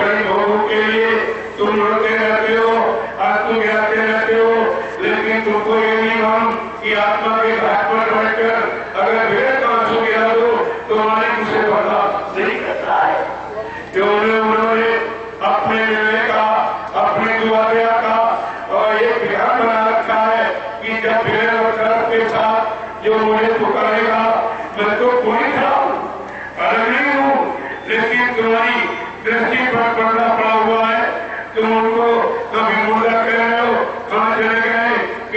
गरीब लोगों के लिए तुम रोते रहते हो, आज तुम गिराते रहते हो, लेकिन तुमको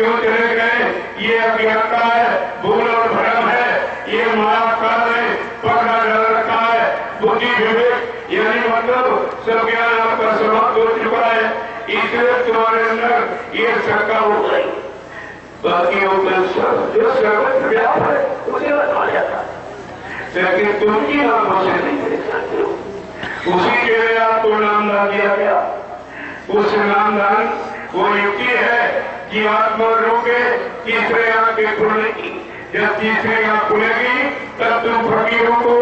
क्यों चले गए? ये अभियंता है, भूल और भ्रम है, ये मुआवजा है, पकड़ा डर रखा है। बुद्धि विवेक, यानी मतलब सब आपका समाप्त हो चुका है। इसलिए तुम्हारे अंदर ये शंका हो गई। बाकी वो जो सर्वत व्याप है, उसे बता जाता। लेकिन तुम ही आप उसे नहीं उसी के लिए आपको नाम दान दिया गया। उस नामदान वो युक्ति है कि आत्मा रोके तीसरे आगे खुलेगी। जब तीसरे आँख खुलेगी, तब तुम फकीरों को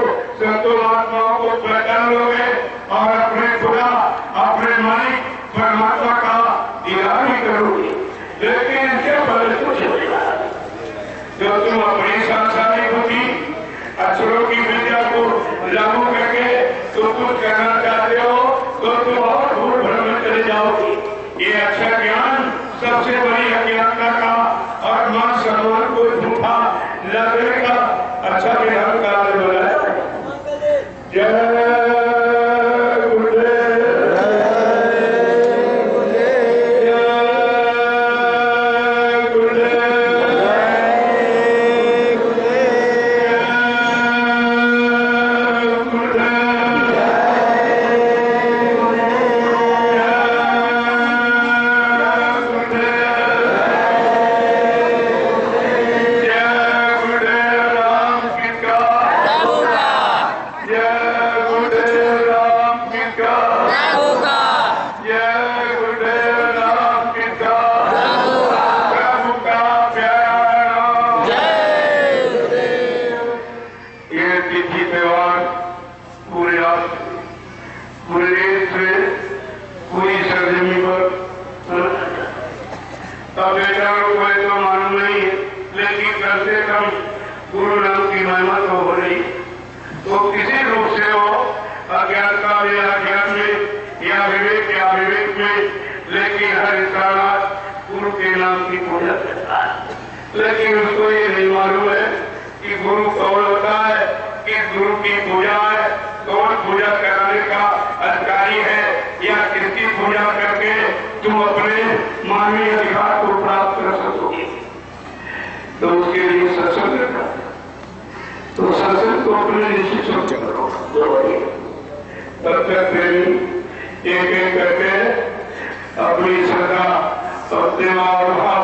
पूजा कराने का अधिकारी है। या किसकी पूजा करके तुम अपने मानवीय अधिकार को प्राप्त कर सको? तो उसके लिए सत्संग तो सत्संग को अपने निश्चित तब तक एक एक करके अपनी श्रद्धा और सेवा और भाव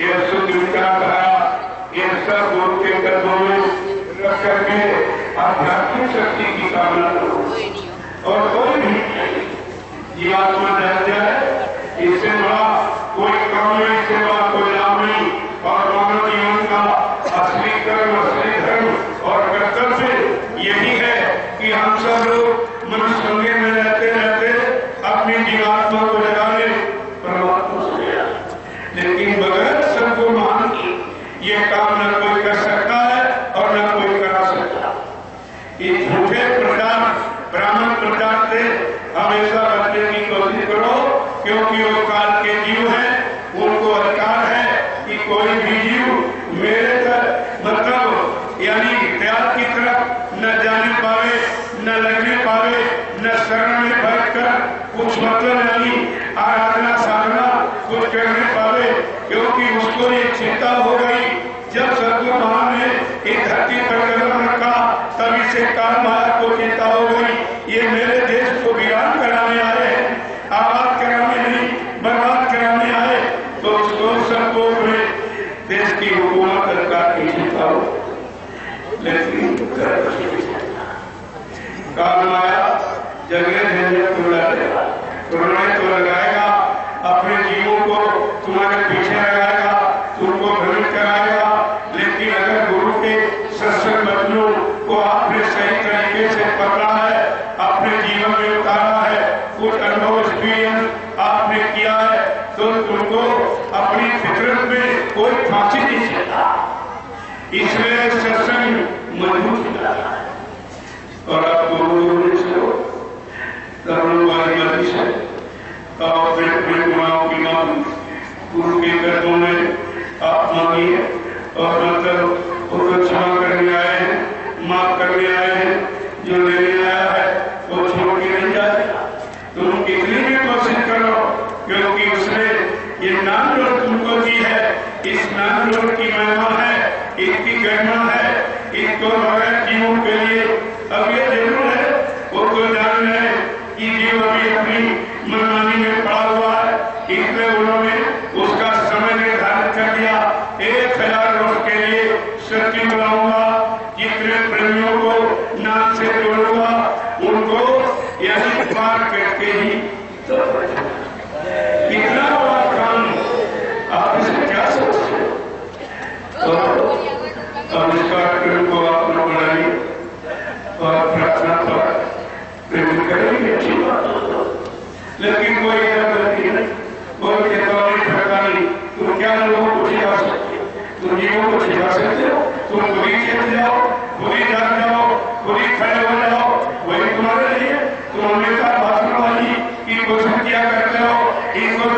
यह शुद्ध विचारधारा, ये सब उनके कदमों में रख करके आध्यात्मिक शक्ति की कामना और कोई भी जीवात्मा रहता कुछ मतलब नहीं। आराधना साधना कुछ करने पाप मांगी है और मतलब उनको क्षमा करने आए हैं, माफ़ करने आए हैं, जो लेने आया है, वो छोड़ के नहीं जाए तो तुम कितनी भी कोशिश करो, क्योंकि उसने ये नाम रोड तुमको दी है, इस नाम रोड की महिमा है, इसकी गरिमा है, इसको से जोड़ूँगा उनको यही पार करके ही कितना बड़ा काम आप इसे क्या सोचते तो अब इस कार्यक्रम को आप लोग बनाइए और प्रार्थना तो पर ज़रूर करेंगे। अच्छी बात तो। लेकिन कोई ऐसा गलती नहीं कोई चेतावनी नहीं, तुम क्या लोगों को सिखा सकते तुम जीवों को सिखा सकते हो? तुम बुरी चले जाओ, बुरी जान जाओ England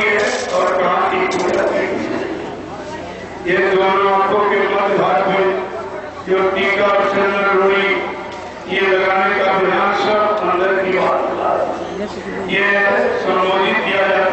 ये दोनों आँखों के मध्य भाग में जो टीका और चंदन रोई ये लगाने का अभ्यास अंदर की बात। ये संबोधित किया जाता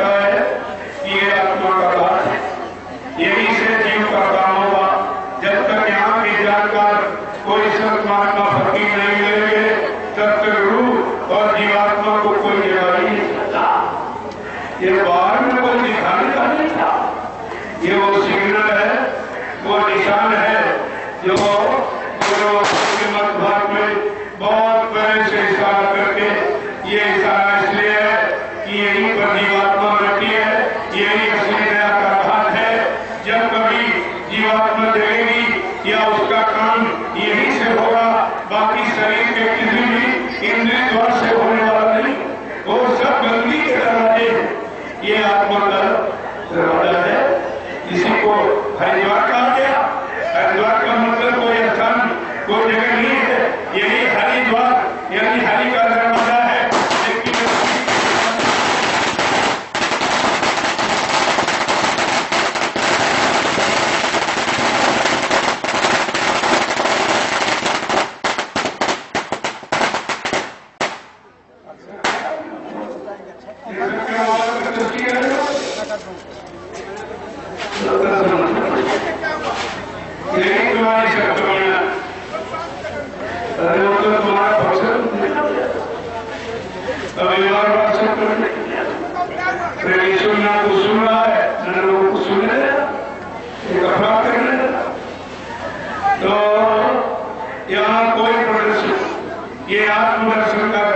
यहाँ कोई प्रदर्शन ये आत्मदर्शन का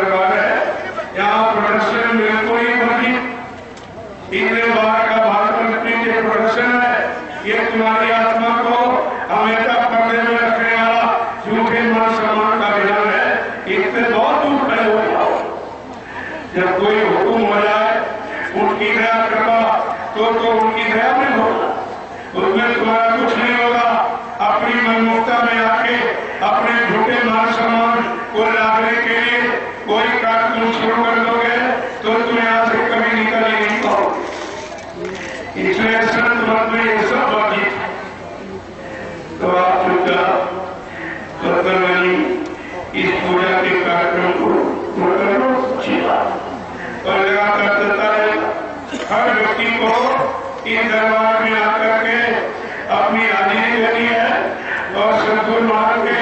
को इस दरबार में आकर के अपनी हाजिरी देनी है और सदगुरु महाराज के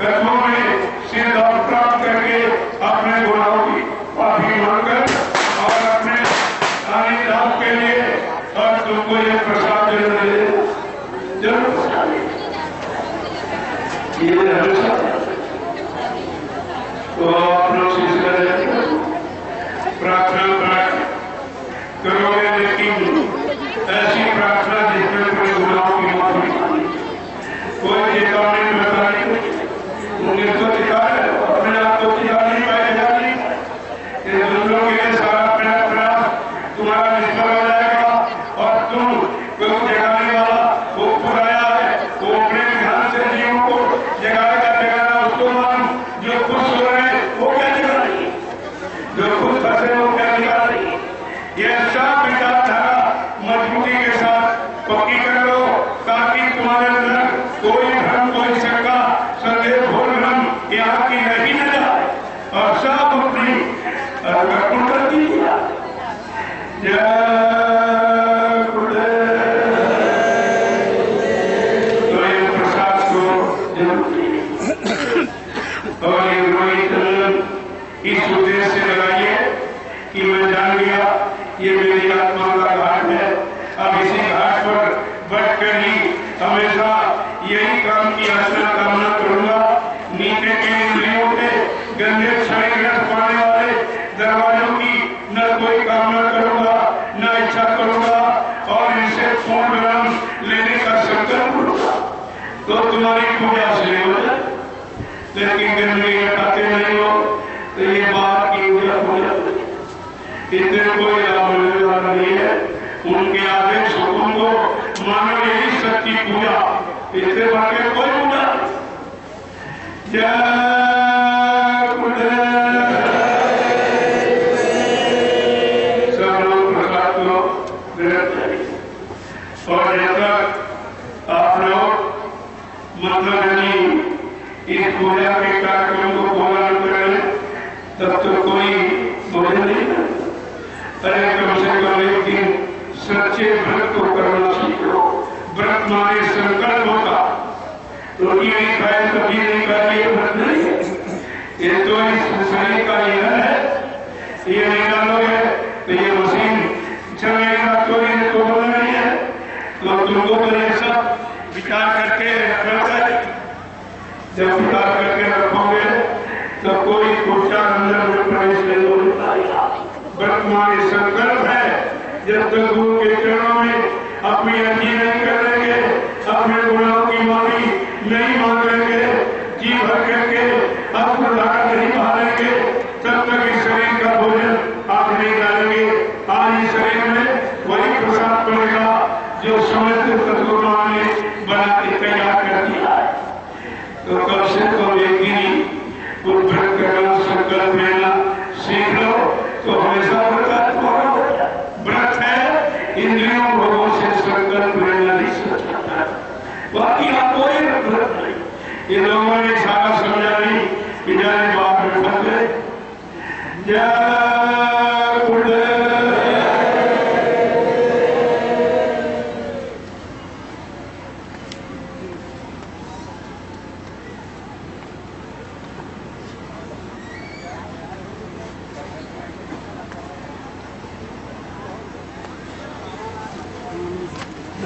कदमों में सिर और प्राप्त करके अपने गुनाहों की माफ़ी मांगकर और अपने आने लाभ के लिए और तुमको ये प्रसाद ज़रूर दे ज़रूर प्रसाद। ये हमेशा तो thank Energy मेरी का घाट है। अब इसी घाट पर बैठ कर ही हमेशा यही काम की आशा कामना करूँगा। नीचे के इंद्रियों के गंदे क्षणिक रस पाने वाले दरवाजों की न कोई कामना करूँगा, न इच्छा करूँगा और इनसे पूर्ण विराम लेने का संकल्प तो तुम्हारी पूजा से हो जाए। लेकिन गंदगी हटाते नहीं हो तो ये बात की पूजा पूजा इससे कोई लाभ मिलने वाला नहीं है उनके आदेश हुकुम को मानो यही सच्ची पूजा इससे बढ़कर कोई पूजा नहीं। जय गुरुदेव सब लोग प्रसाद को ग्रहण करें और जब तक आप लोग मतलब यानी इस पूजा के कार्यक्रम को पूरा न करें तब तो कोई भोजन नहीं करें। अरे कम से कम एक दिन सच्चे व्रत को करना सीखो व्रत माने संकल्प होता रोटी नहीं खाए सब्ज़ी नहीं खाए ये व्रत नहीं है इस शरीर का यह है ये नहीं डालोगे तो ये मशीन चलेगा तो ये तो नहीं है तो तो ये सब विचार करके चाहिए जब विचार करके रखोगे तो कोई ऊर्जा अंदर में प्रवेश नहीं हो पाएगा वर्तमान संकल्प है जब तक गुरु के चरणों में अपनी अर्जी नहीं करेंगे अपने गुणों की माफ़ी नहीं मांगेंगे जी भर करके अपना धारण नहीं पालेंगे तब तक इस शरीर का भोजन आप नहीं डालेंगे आज इस शरीर में वही प्रसाद पड़ेगा जो समय से सदगुरु ने बना के तैयार कर दिया तो कम से कम एक दिन व्रत करना संकल्प लेना सीख लो तो हमेशा व्रत व्रत है, इंद्रियों भोगों से संकल्प लेना नहीं सकता बाकी आप कोई व्रत नहीं ये लोगों ने सारा समझा नहीं कि जाने बाप में फंस गए।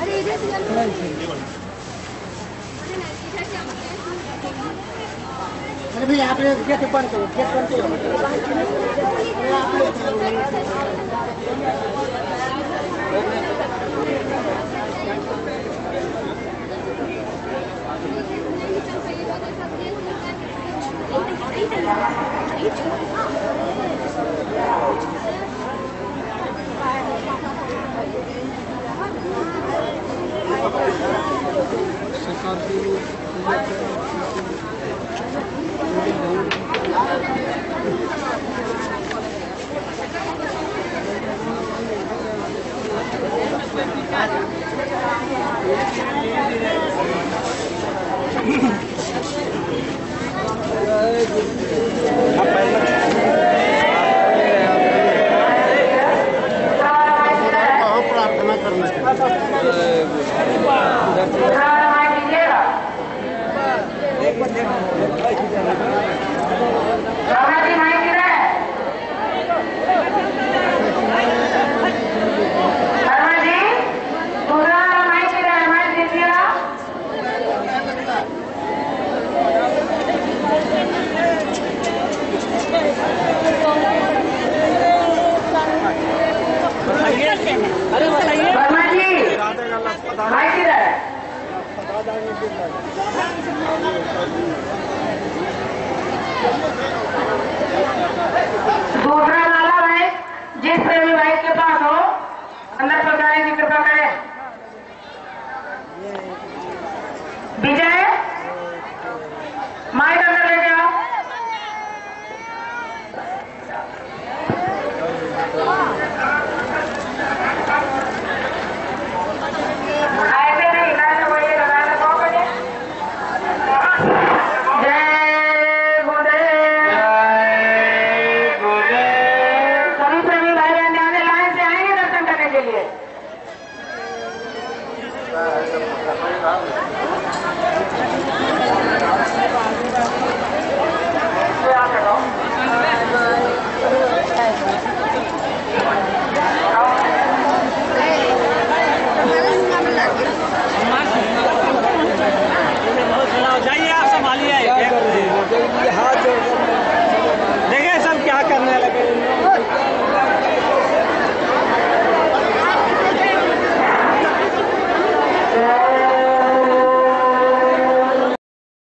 अरे इधर से अरे भाई आप लोग गेट बंद करो गेट बंद करो अरे आप लोग और Thank you. 了。